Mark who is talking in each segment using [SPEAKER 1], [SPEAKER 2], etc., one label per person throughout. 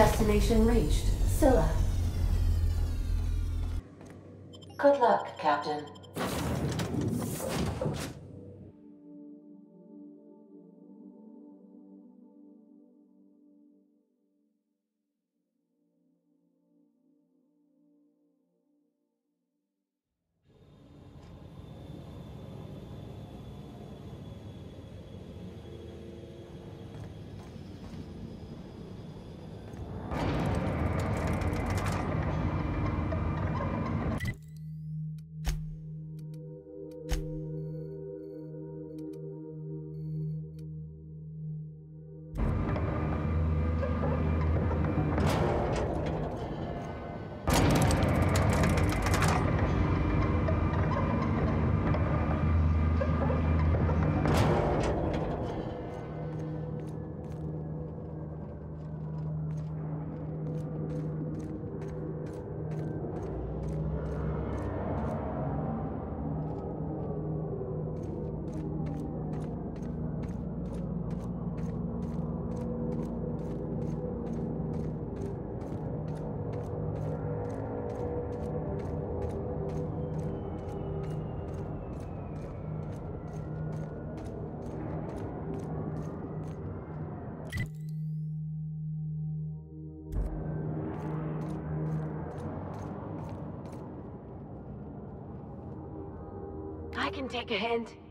[SPEAKER 1] Destination reached. Scylla. Good luck, Captain.
[SPEAKER 2] I can take a hint.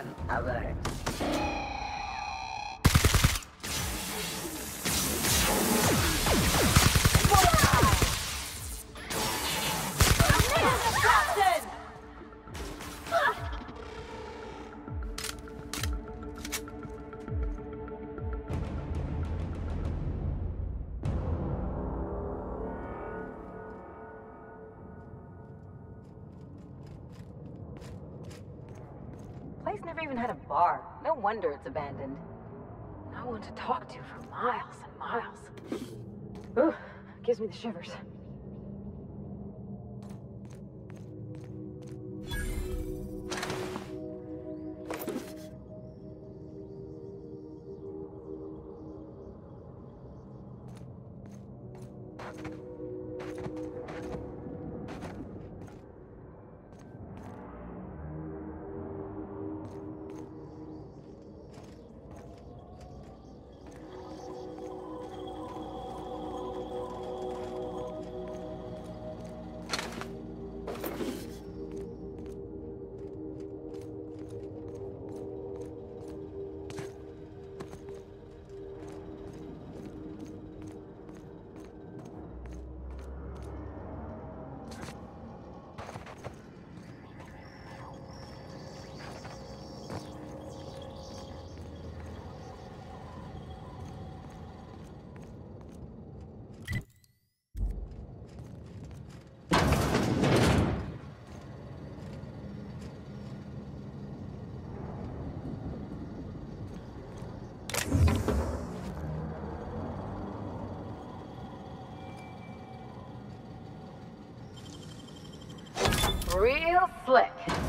[SPEAKER 3] System alert.
[SPEAKER 2] Place never even had a bar. No wonder it's abandoned. No one to talk to for miles and miles. Ooh, gives me the shivers. Real slick.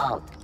[SPEAKER 3] Halt.